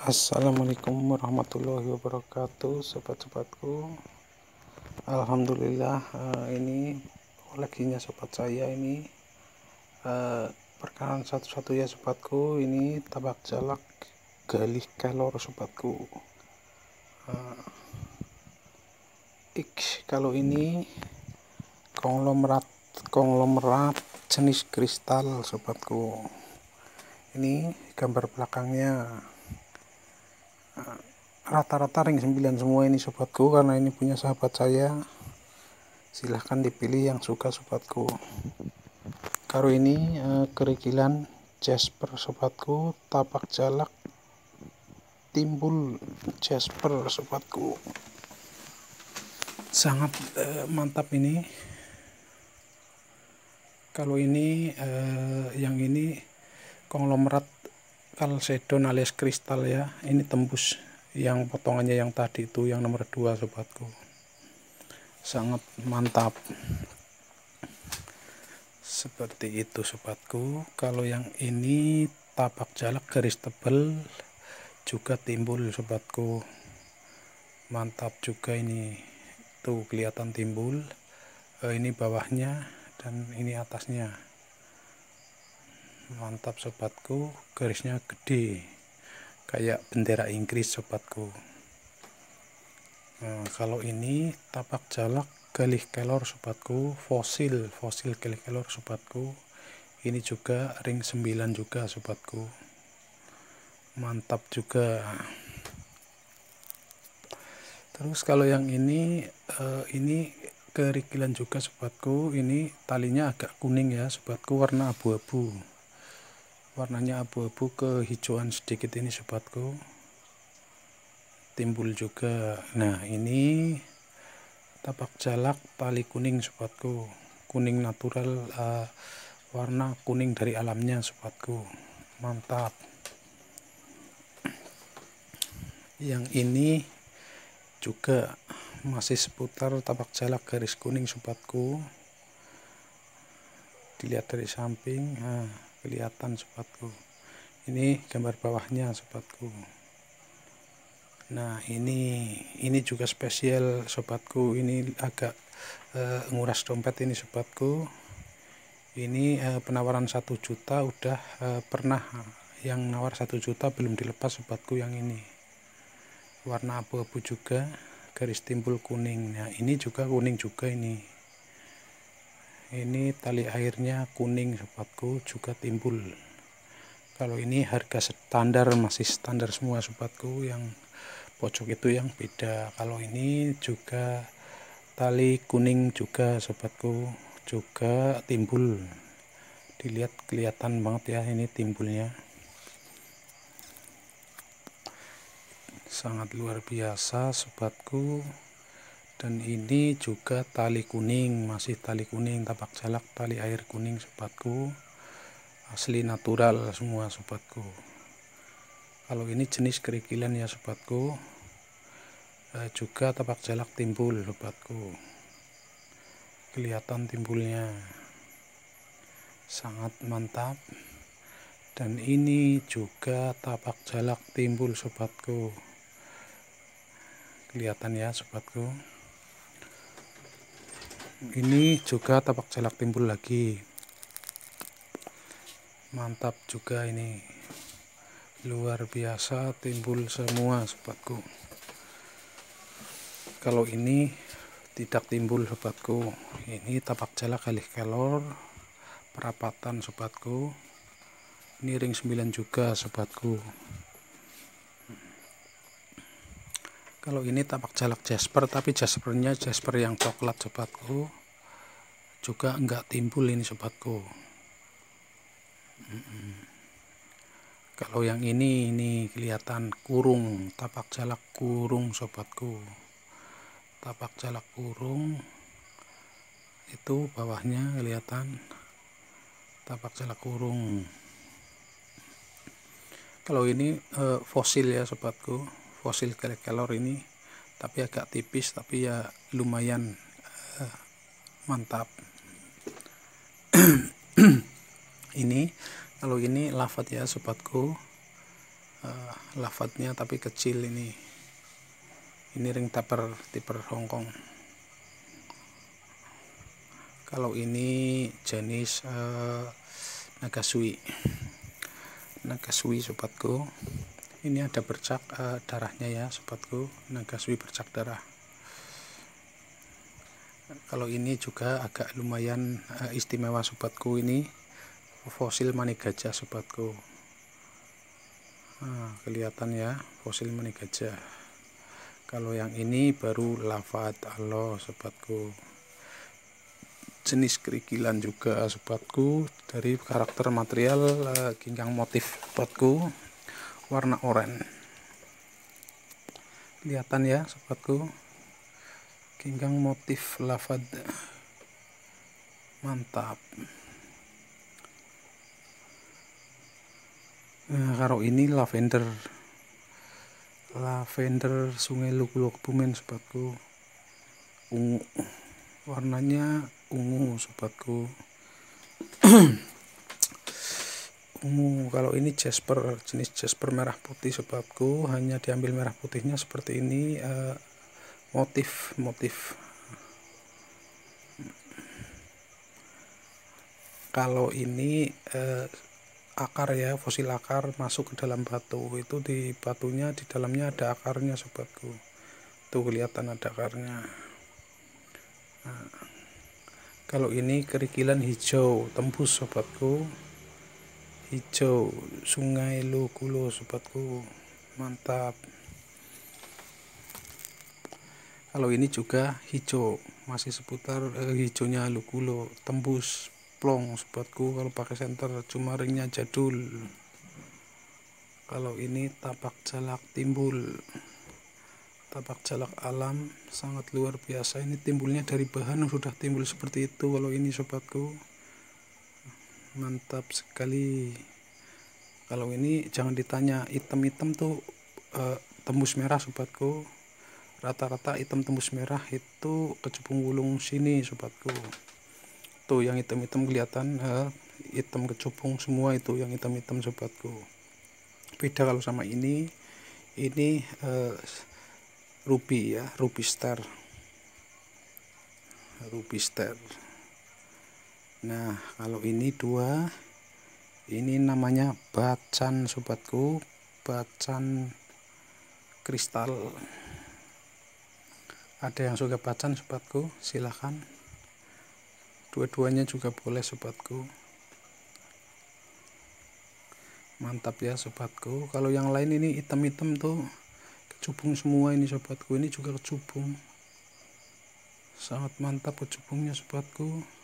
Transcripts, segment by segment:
Assalamualaikum warahmatullahi wabarakatuh sobat-sobatku. Alhamdulillah uh, ini koleksinya sobat saya ini uh, satu-satu ya sobatku. Ini tabak jalak galih kelor sobatku. X kalau ini konglomerat konglomerat jenis kristal sobatku. Ini gambar belakangnya rata-rata ring 9 semua ini sobatku karena ini punya sahabat saya. Silahkan dipilih yang suka sobatku. Karo ini eh, kerikilan jasper sobatku tapak jalak timbul jasper sobatku. Sangat eh, mantap ini. Kalau ini eh, yang ini konglomerat kalsedon alias kristal ya ini tembus yang potongannya yang tadi itu yang nomor dua sobatku. Sangat mantap. Seperti itu sobatku. Kalau yang ini tapak jalak garis tebal juga timbul sobatku. Mantap juga ini. Tuh kelihatan timbul. Eh, ini bawahnya dan ini atasnya. Mantap sobatku. Garisnya gede kayak bendera Inggris sobatku. Nah, kalau ini tapak jalak galih kelor sobatku. Fosil fosil galih kelor sobatku. Ini juga ring 9 juga sobatku. Mantap juga. Terus kalau yang ini uh, ini kerikilan juga sobatku. Ini talinya agak kuning ya sobatku. Warna abu-abu warnanya abu-abu kehijauan sedikit ini sobatku. Timbul juga. Nah ini tapak jalak tali kuning sobatku. Kuning natural uh, warna kuning dari alamnya sobatku. Mantap. Yang ini juga masih seputar tapak jalak garis kuning sobatku. Dilihat dari samping nah kelihatan sobatku ini gambar bawahnya sobatku nah ini ini juga spesial sobatku ini agak uh, nguras dompet ini sobatku ini uh, penawaran satu juta udah uh, pernah yang nawar satu juta belum dilepas sobatku yang ini. Warna abu-abu juga garis timbul kuning. Nah ini juga kuning juga ini ini tali airnya kuning sobatku juga timbul. Kalau ini harga standar masih standar semua sobatku yang pojok itu yang beda. Kalau ini juga tali kuning juga sobatku juga timbul. Dilihat kelihatan banget ya ini timbulnya. Sangat luar biasa sobatku dan ini juga tali kuning masih tali kuning tapak jalak tali air kuning sobatku asli natural semua sobatku kalau ini jenis kerikilan ya sobatku eh, juga tapak jalak timbul sobatku kelihatan timbulnya. Sangat mantap. Dan ini juga tapak jalak timbul sobatku kelihatan ya sobatku ini juga tapak jalak timbul lagi. Mantap juga ini. Luar biasa timbul semua sobatku. Kalau ini tidak timbul sobatku. Ini tapak jalak kali kelor perapatan sobatku. Ini ring 9 juga sobatku kalau ini tapak jalak jasper tapi jaspernya jasper yang coklat sobatku. Juga enggak timbul ini sobatku. Kalau yang ini ini kelihatan kurung tapak jalak kurung sobatku. Tapak jalak kurung itu bawahnya kelihatan tapak jalak kurung. Kalau ini e, fosil ya sobatku fosil kelor ini tapi agak tipis tapi ya lumayan uh, mantap. Ini kalau ini lafat ya sobatku. Uh, lafadnya tapi kecil ini. Ini ring taper tiper Hongkong kalau ini jenis uh, nagasui. Nagasui sobatku ini ada bercak uh, darahnya ya sobatku. Nagasui bercak darah. Kalau ini juga agak lumayan uh, istimewa sobatku ini. Fosil mani gajah sobatku. Nah, kelihatan ya fosil mani gajah kalau yang ini baru lafat alo sobatku. Jenis kerikilan juga sobatku. Dari karakter material uh, ginggang motif sobatku warna oranye. Kelihatan ya sobatku. Ginggang motif lavad mantap. Nah karo ini lavender. Lavender sungai Lugu Kebumen sobatku. Ungu. Warnanya ungu sobatku ungu kalau ini jasper jenis jasper merah putih sobatku hanya diambil merah putihnya seperti ini uh, motif motif. Kalau ini eh, akar ya fosil akar masuk ke dalam batu itu di batunya di dalamnya ada akarnya sobatku tuh kelihatan ada akarnya. Nah, kalau ini kerikilan hijau tembus sobatku hijau sungai Lukulo sobatku mantap. Kalau ini juga hijau masih seputar eh, hijaunya lukulo tembus plong sobatku kalau pakai senter cuma ringnya jadul. Kalau ini tapak jalak timbul. Tapak jalak alam sangat luar biasa. Ini timbulnya dari bahan yang sudah timbul seperti itu. Kalau ini sobatku mantap sekali. Kalau ini jangan ditanya hitam-hitam tuh eh, tembus merah sobatku. Rata-rata hitam tembus merah itu kecubung gulung sini sobatku. Tuh yang hitam-hitam kelihatan eh, hitam kecubung semua itu yang hitam-hitam sobatku. Beda kalau sama ini. Ini eh, ruby ya ruby star. Ruby star nah kalau ini dua ini namanya bacan sobatku. Bacan kristal. Ada yang suka bacan sobatku? Silahkan dua-duanya juga boleh sobatku. Mantap ya sobatku. Kalau yang lain ini hitam-hitam tuh kecubung semua ini sobatku. Ini juga kecubung. Sangat mantap kecubungnya sobatku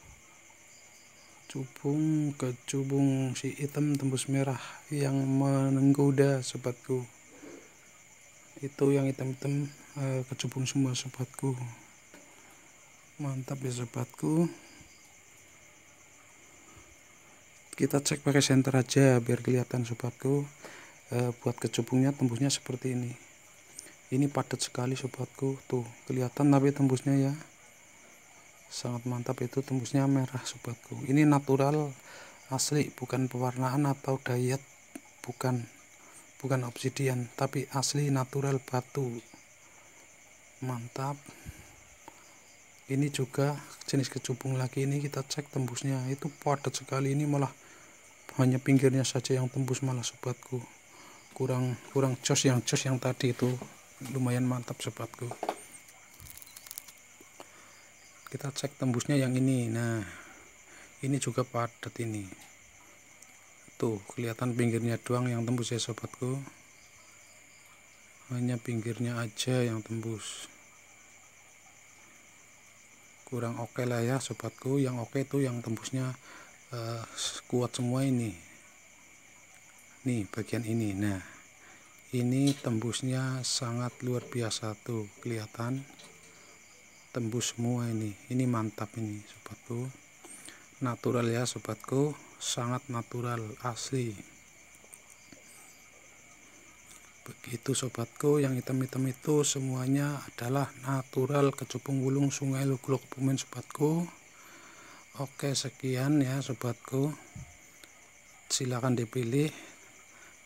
cubung kecubung si hitam tembus merah yang menenggoda sobatku. Itu yang hitam-hitam uh, kecubung semua sobatku. Mantap ya sobatku. Kita cek pakai senter aja biar kelihatan sobatku. Uh, buat kecubungnya tembusnya seperti ini. Ini padat sekali sobatku. Tuh kelihatan tapi tembusnya ya sangat mantap itu tembusnya merah sobatku. Ini natural asli bukan pewarnaan atau diet bukan bukan obsidian tapi asli natural batu. Mantap. Ini juga jenis kecubung lagi. Ini kita cek tembusnya. Itu padat sekali. Ini malah hanya pinggirnya saja yang tembus malah sobatku. Kurang kurang jos yang jos yang tadi itu. Lumayan mantap sobatku kita cek tembusnya yang ini. Nah ini juga padat ini. Tuh kelihatan pinggirnya doang yang tembus ya sobatku. Hanya pinggirnya aja yang tembus. Kurang oke okay lah ya sobatku. Yang oke okay tuh yang tembusnya uh, kuat semua ini. Nih bagian ini. Nah ini tembusnya sangat luar biasa tuh. Kelihatan tembus semua ini. Ini mantap ini sobatku. Natural ya sobatku. Sangat natural asli. Begitu sobatku. Yang hitam-hitam itu semuanya adalah natural kecubung gulung sungai Lugulok Kebumen sobatku. Oke sekian ya sobatku. Silahkan dipilih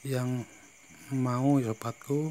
yang mau sobatku